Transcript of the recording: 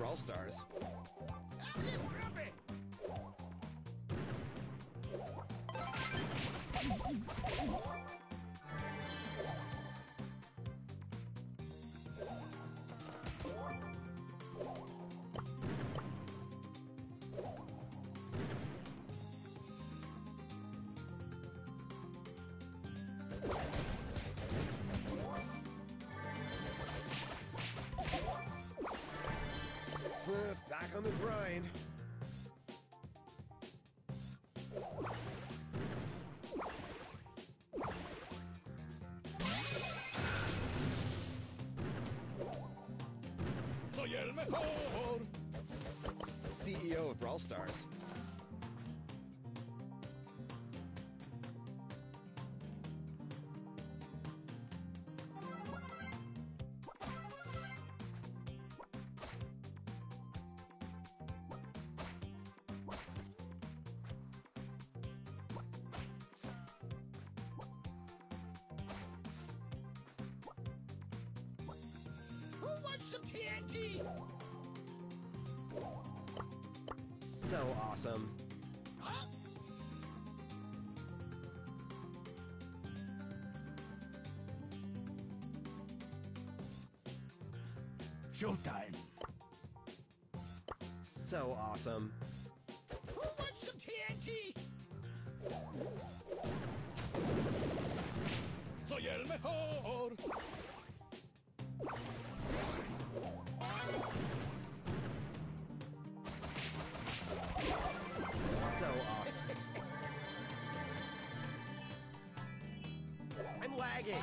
Brawl Stars. Back on the grind. Soy el mejor. CEO of Brawl Stars. Who wants some TNT? So awesome. Huh? Showtime. So awesome. Who wants some TNT? Soy el mejor. I'm